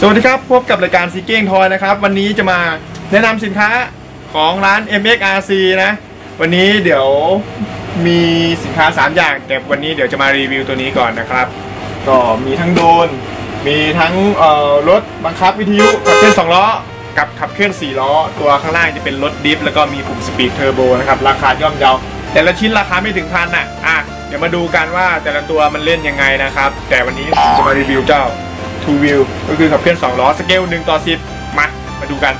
สวัสดีครับ พบกับรายการซีเก้งทอยนะครับ วันนี้จะมาแนะนำสินค้าของร้าน MXRC นะ วันนี้เดี๋ยวมีสินค้า 3 อย่าง แต่วันนี้เดี๋ยวจะมารีวิวตัวนี้ก่อนนะครับ ก็มีทั้งโดรน มีทั้งรถบังคับวิทยุขับเคลื่อน2ล้อ กับขับเคลื่อน 4 ล้อ ตัวข้างล่างจะเป็นรถ drift แล้วก็มีปุ่ม speed turbo นะครับ ราคาย่อมเยา แต่ละชิ้นราคาไม่ถึงพันอะอะ เดี๋ยวมาดูกันว่าแต่ละตัวมันเล่นยังไงนะครับ แต่วันนี้ผมจะมารีวิวเจ้า Two Wheel ก็คือขับเคลื่อน 2 ล้อ สเกล 1 ต่อ 10 มา มาดูกัน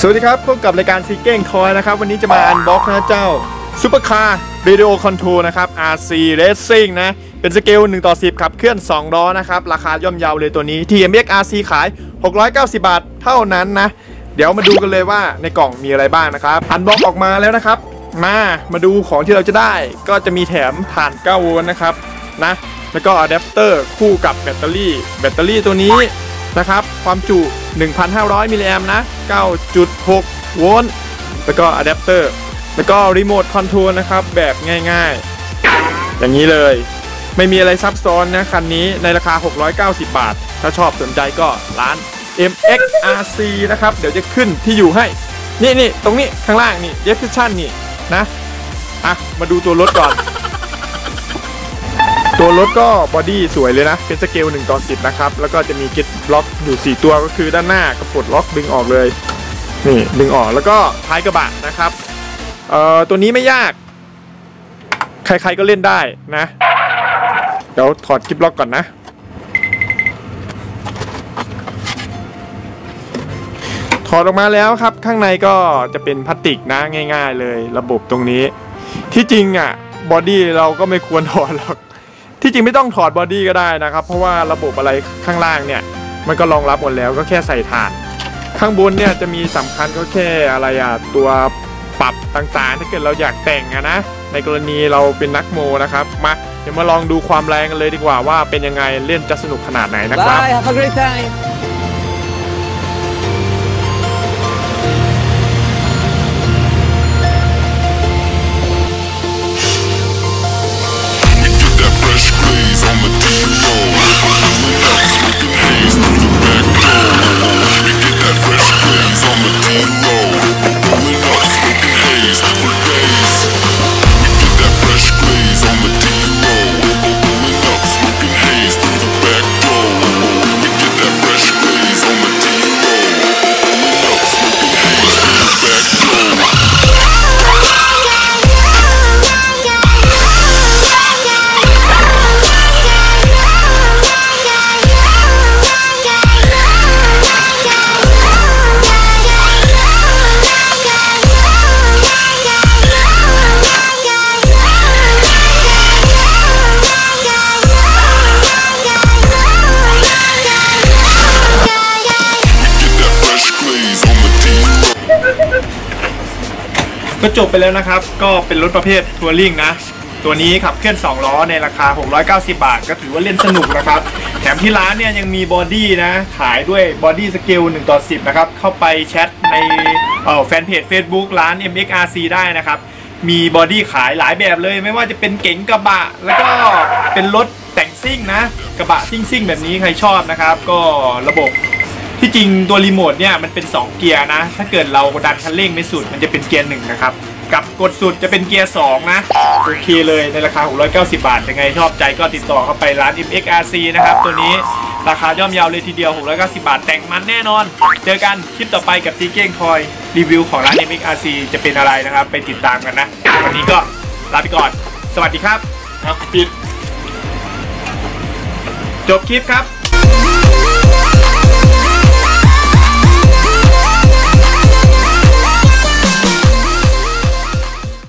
สวัสดีครับ พบกับรายการซีเก้งทอยนะครับ วันนี้จะมา unbox นะเจ้า supercar radio control นะครับ RC Racing นะ เป็นสเกล 1 ต่อ 10 ขับเคลื่อน 2 ล้อนะครับ ราคาย่อมเยาเลยตัวนี้ ที่ MXRC ขาย 690 บาทเท่านั้นนะ เดี๋ยวมาดูกันเลยว่าในกล่องมีอะไรบ้างนะครับ unbox ออกมาแล้วนะครับ มา มาดูของที่เราจะได้ ก็จะมีแถมถ่าน9โวลต์นะครับนะ แล้วก็อะแดปเตอร์คู่กับแบตเตอรี่ แบตเตอรี่ตัวนี้นะครับ ความจุ 1,500 มิลลิแอมป์นะ 9.6 โวลต์ แล้วก็อะแดปเตอร์ แล้วก็รีโมทคอนโทรลนะครับ แบบง่ายๆ อย่างนี้เลย ไม่มีอะไรซับซ้อนนะ คันนี้ในราคา 690 บาท ถ้าชอบสนใจก็ร้าน MXRC นะครับ เดี๋ยวจะขึ้นที่อยู่ให้ นี่นี่ตรงนี้ข้างล่างนี่ description นี่นะ อะ มาดูตัวรถก่อน ตัวรถก็บอดี้สวยเลยนะ เป็นสเกล1ต่อ10 นะครับ แล้วก็จะมีกิ ๊บล็อกอยู่ 4 ตัวก็คือด้านหน้าก็ปลดล็อกดึงออกเลย นี่ดึงออกแล้วก็ท้ายกระบะนะครับเอ่อตัวนี้ไม่ยาก ใครๆก็เล่นได้นะ เดี๋ยวถอดกิ t ล็อกก่อนนะ ถอดออกมาแล้วครับข้างในก็จะเป็นพลาสติกนะง่าย ๆ เลย ระบบตรงนี้ ที่จริงอะบอดี้เราก็ไม่ควรถอดหรอก ที่จริงไม่ต้องถอดบอดี้ก็ได้นะครับ เพราะว่าระบบอะไรข้างล่างเนี่ย มันก็รองรับหมดแล้วก็แค่ใส่ฐาน ข้างบนเนี่ยจะมีสำคัญก็แค่อะไรอะตัวปรับต่างๆ ถ้าเกิดเราอยากแต่งอะนะ ในกรณีเราเป็นนักโมนะครับ มาเดี๋ยวมาลองดูความแรงกันเลยดีกว่าว่าเป็นยังไงเล่นจะสนุกขนาดไหนนะครับ Bye, have a great time. ก็จบไปแล้วนะครับ ก็เป็นรถประเภท touring นะ ตัวนี้ขับเคลื่อน 2 ล้อในราคา 690 บาท ก็ถือว่าเล่นสนุกนะครับ แถมที่ร้านเนี่ยยังมีบอดี้นะ ขายด้วยบอดี้สเกล1ต่อ10 นะครับ เข้าไปแชทในเอ่อแฟนเพจ Facebook ร้าน MXRC ได้นะครับ มีบอดี้ขายหลายแบบเลย ไม่ว่าจะเป็นเก๋งกระบะ แล้วก็เป็นรถแต่งซิ่งนะ กระบะซิ่งๆแบบนี้ใครชอบนะครับ ก็ระบบ ที่จริงตัวรีโมทเนี่ยมันเป็น 2 เกียร์นะ ถ้าเกิดเราดันคันเร่งไม่สุดมันจะเป็นเกียร์หนึ่งนะครับ กับกดสุดจะเป็นเกียร์2นะ โอเคเลยในราคา 690 บาทยังไงชอบใจก็ติดต่อเข้าไปร้าน MXRC นะครับตัวนี้ราคาย่อมเยาวเลยทีเดียว 690 บาท แต่งมันแน่นอน เจอกันคลิปต่อไปกับซีเก้งคอยรีวิวของร้าน MXRC จะเป็นอะไรนะครับ ไปติดตามกันนะ วันนี้ก็ลาไปก่อน สวัสดีครับครับปิดจบคลิปครับ